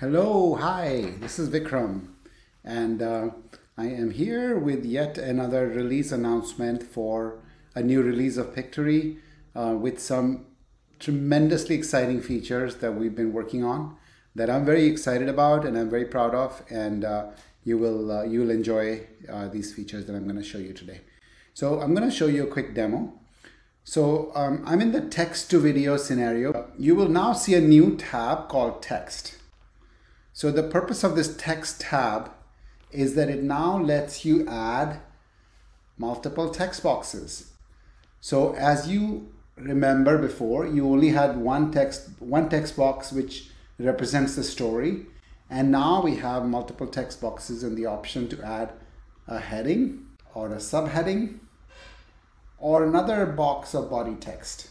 Hello, hi, this is Vikram, and uh, I am here with yet another release announcement for a new release of Pictory uh, with some tremendously exciting features that we've been working on that I'm very excited about and I'm very proud of, and uh, you will uh, you will enjoy uh, these features that I'm going to show you today. So I'm going to show you a quick demo. So um, I'm in the text to video scenario. You will now see a new tab called text. So the purpose of this text tab is that it now lets you add multiple text boxes. So as you remember before, you only had one text, one text box which represents the story. And now we have multiple text boxes and the option to add a heading or a subheading or another box of body text.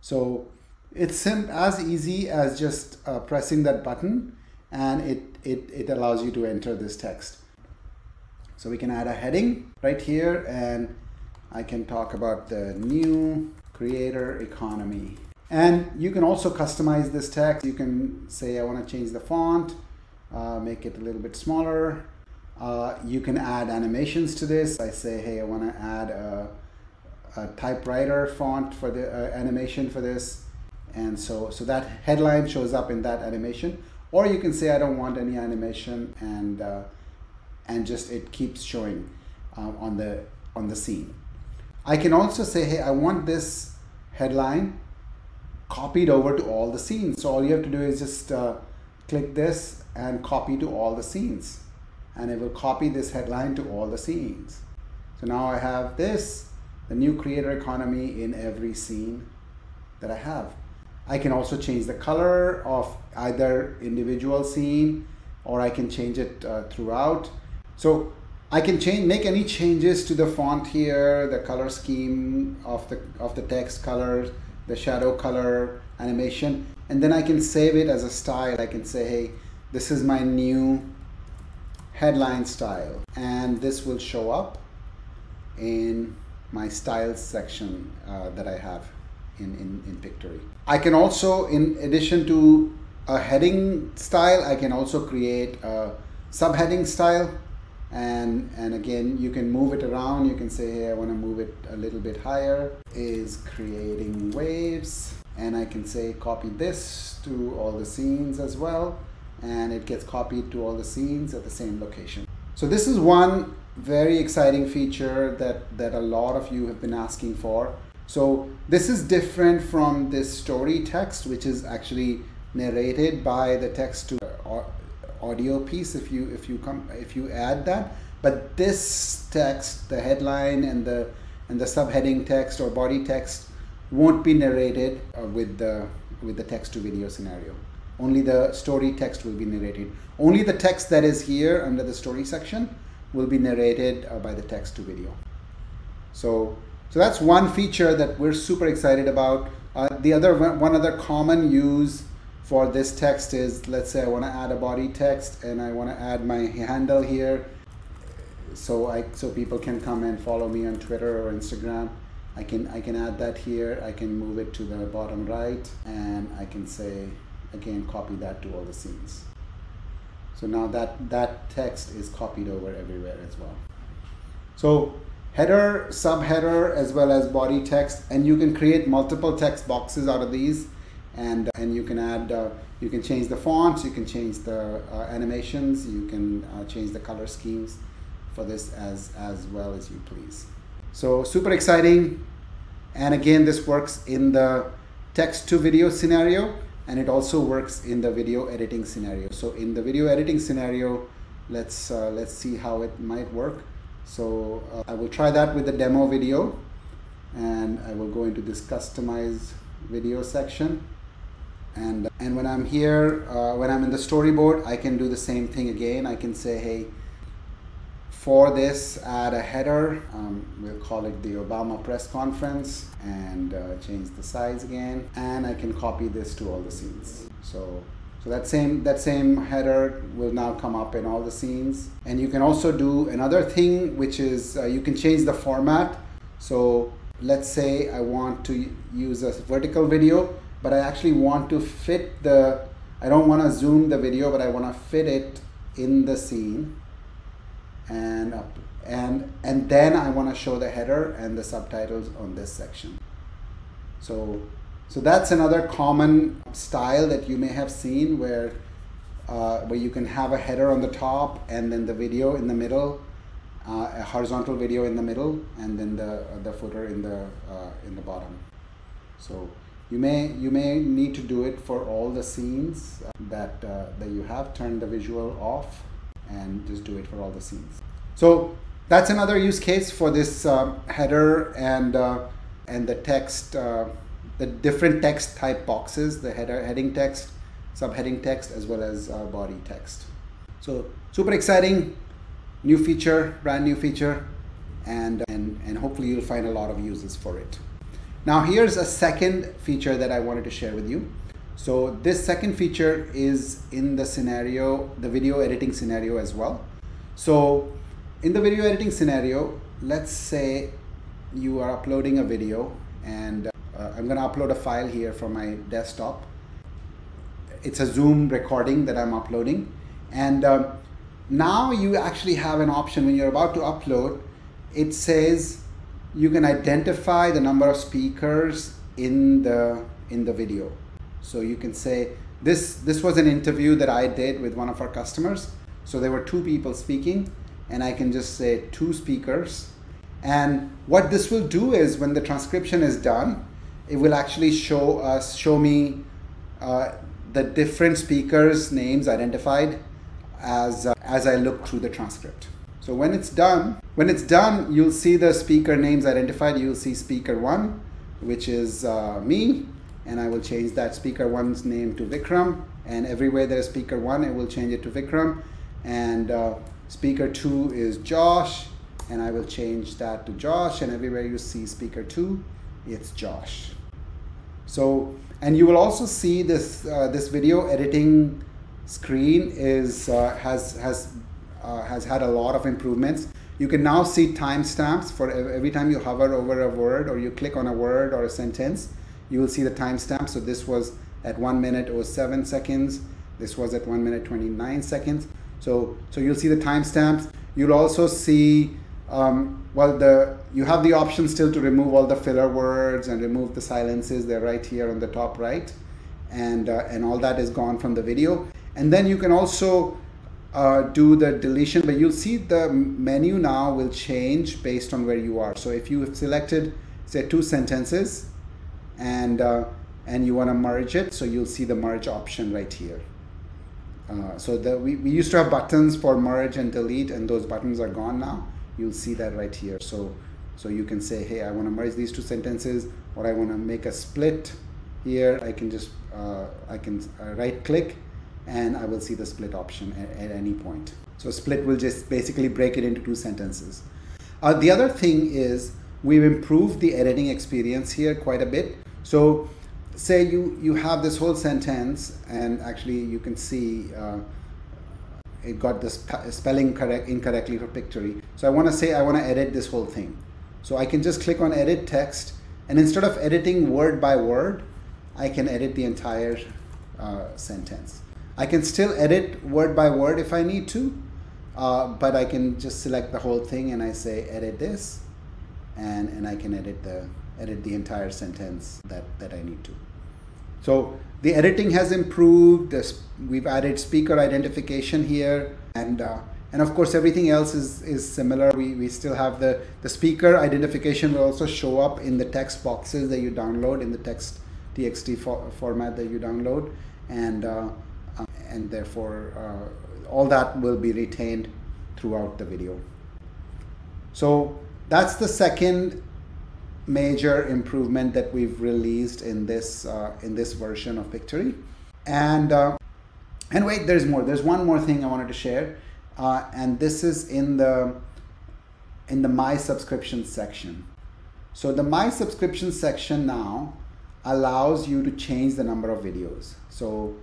So it's as easy as just uh, pressing that button and it, it, it allows you to enter this text. So we can add a heading right here and I can talk about the new creator economy. And you can also customize this text. You can say, I want to change the font, uh, make it a little bit smaller. Uh, you can add animations to this. I say, hey, I want to add a, a, typewriter font for the uh, animation for this. And so, so that headline shows up in that animation or you can say I don't want any animation and uh, and just it keeps showing uh, on the on the scene. I can also say, hey, I want this headline copied over to all the scenes. So all you have to do is just uh, click this and copy to all the scenes. And it will copy this headline to all the scenes. So now I have this, the new creator economy in every scene that I have. I can also change the color of either individual scene or I can change it uh, throughout. So I can change, make any changes to the font here, the color scheme of the, of the text colors, the shadow color animation, and then I can save it as a style. I can say, hey, this is my new headline style, and this will show up in my styles section uh, that I have in, in, in Pictory. I can also, in addition to a heading style, I can also create a subheading style. And, and again, you can move it around. You can say, hey, I want to move it a little bit higher. Is creating waves. And I can say, copy this to all the scenes as well. And it gets copied to all the scenes at the same location. So this is one very exciting feature that, that a lot of you have been asking for. So this is different from this story text, which is actually narrated by the text to audio piece if you if you come if you add that. But this text the headline and the and the subheading text or body text won't be narrated uh, with the with the text to video scenario. Only the story text will be narrated. Only the text that is here under the story section will be narrated uh, by the text to video. So so that's one feature that we're super excited about. Uh, the other one other common use for this text is, let's say I want to add a body text and I want to add my handle here so I so people can come and follow me on Twitter or Instagram. I can I can add that here. I can move it to the bottom right and I can say again copy that to all the scenes. So now that that text is copied over everywhere as well. So header, subheader, as well as body text, and you can create multiple text boxes out of these, and and you can add, uh, you can change the fonts, you can change the uh, animations, you can uh, change the color schemes for this as as well as you please. So super exciting, and again, this works in the text to video scenario, and it also works in the video editing scenario. So in the video editing scenario, let's uh, let's see how it might work. So uh, I will try that with the demo video and I will go into this customize video section. And, and when I'm here, uh, when I'm in the storyboard, I can do the same thing again. I can say, hey, for this, add a header. Um, we'll call it the Obama press conference and uh, change the size again. And I can copy this to all the scenes. So so that same, that same header will now come up in all the scenes. And you can also do another thing, which is uh, you can change the format. So let's say I want to use a vertical video, but I actually want to fit the I don't want to zoom the video, but I want to fit it in the scene and up and and then I want to show the header and the subtitles on this section. So so that's another common style that you may have seen where uh, where you can have a header on the top and then the video in the middle, uh, a horizontal video in the middle, and then the uh, the footer in the uh, in the bottom. So you may you may need to do it for all the scenes that uh, that you have. Turn the visual off and just do it for all the scenes. So that's another use case for this uh, header and uh, and the text, uh, the different text type boxes, the header, heading text, subheading text, as well as uh, body text. So super exciting, new feature, brand new feature, and and and hopefully you'll find a lot of uses for it. Now here's a second feature that I wanted to share with you. So this second feature is in the scenario, the video editing scenario as well. So in the video editing scenario, let's say you are uploading a video and uh, I'm going to upload a file here from my desktop. It's a Zoom recording that I'm uploading. And uh, now you actually have an option when you're about to upload, it says you can identify the number of speakers in the in the video. So you can say this this was an interview that I did with one of our customers. So there were two people speaking and I can just say two speakers. And what this will do is when the transcription is done, it will actually show us, show me uh, the different speakers' names identified as, uh, as I look through the transcript. So when it's done, when it's done, you'll see the speaker names identified. You'll see speaker one, which is uh, me, and I will change that speaker one's name to Vikram. And everywhere there's speaker one, it will change it to Vikram. And uh, Speaker 2 is Josh, and I will change that to Josh, and everywhere you see speaker 2, it's Josh. So, and you will also see this, uh, this video editing screen is, uh, has, has, uh, has had a lot of improvements. You can now see timestamps for every time you hover over a word or you click on a word or a sentence, you will see the timestamp. So this was at 1 minute 07 seconds. This was at 1 minute 29 seconds. So, so you'll see the timestamps. You'll also see, um, well, the you have the option still to remove all the filler words and remove the silences. They're right here on the top right. And, uh, and all that is gone from the video. And then you can also uh, do the deletion, but you'll see the menu now will change based on where you are. So if you have selected, say, two sentences and, uh, and you want to merge it, so you'll see the merge option right here. Uh, so the, we, we used to have buttons for merge and delete and those buttons are gone now. You'll see that right here. So, so you can say, hey, I want to merge these two sentences or I want to make a split here. I can just, uh, I can uh, right click and I will see the split option at, at, any point. So split will just basically break it into two sentences. Uh, the other thing is we've improved the editing experience here quite a bit. So say you, you have this whole sentence and actually you can see uh, it got the sp spelling correct incorrectly for Pictory. So I want to say I want to edit this whole thing. So I can just click on edit text and instead of editing word by word, I can edit the entire uh, sentence. I can still edit word by word if I need to, uh, but I can just select the whole thing and I say edit this and, and I can edit the edit the entire sentence that, that I need to. So the editing has improved. We've added speaker identification here, and uh, and of course everything else is is similar. We we still have the the speaker identification will also show up in the text boxes that you download in the text txt for, format that you download, and uh, uh, and therefore uh, all that will be retained throughout the video. So that's the second major improvement that we've released in this uh, in this version of Pictory. And uh, and wait, there's more. There's one more thing I wanted to share, uh, and this is in the in the My Subscription section. So the My Subscription section now allows you to change the number of videos. So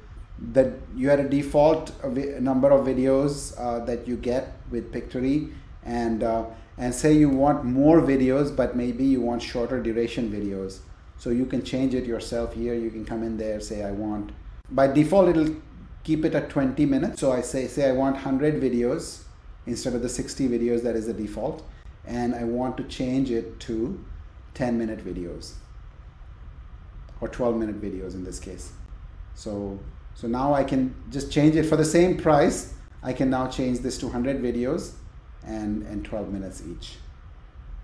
that you had a default number of videos uh, that you get with Pictory, and uh, and say you want more videos but maybe you want shorter duration videos so you can change it yourself here you can come in there say I want by default it'll keep it at 20 minutes. So I say, say I want 100 videos instead of the 60 videos that is the default. And I want to change it to 10 minute videos or 12 minute videos in this case. So, so now I can just change it for the same price. I can now change this to 100 videos and, and 12 minutes each.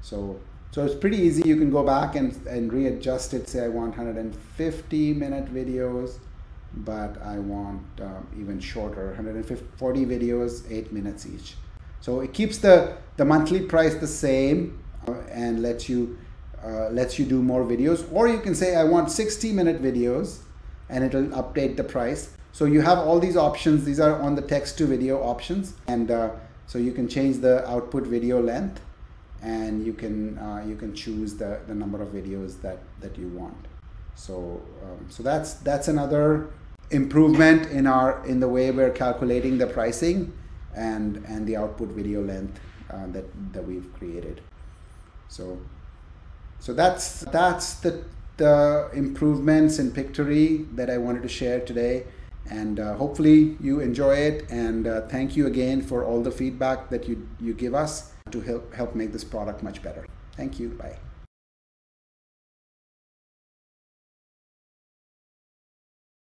So, so it's pretty easy. You can go back and, and readjust it. Say I want 150 minute videos, but I want um, even shorter, 140 videos, eight minutes each. So it keeps the, the monthly price the same uh, and lets you uh, lets you do more videos. Or you can say I want 60 minute videos and it'll update the price. So you have all these options. These are on the text to video options. And uh, so you can change the output video length and you can uh, you can choose the, the number of videos that, that you want. So um, so that's that's another improvement in our in the way we're calculating the pricing and and the output video length uh, that that we've created. So so that's that's the the improvements in Pictory that I wanted to share today. And uh, hopefully you enjoy it. And uh, thank you again for all the feedback that you, you give us to help, help make this product much better. Thank you. Bye.